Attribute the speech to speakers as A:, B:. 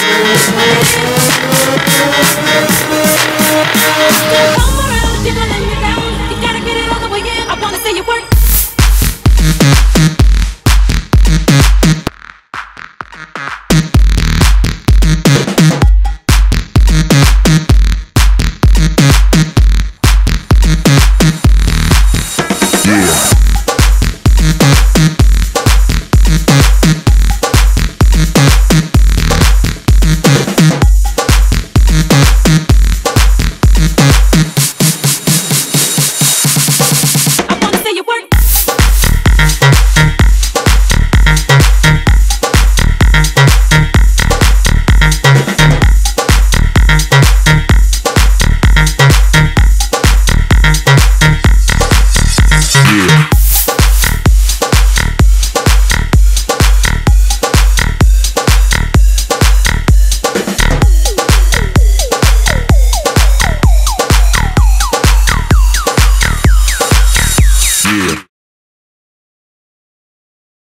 A: Come around, you gonna let me down. You gotta get it all the way in. I wanna see you work. Yeah.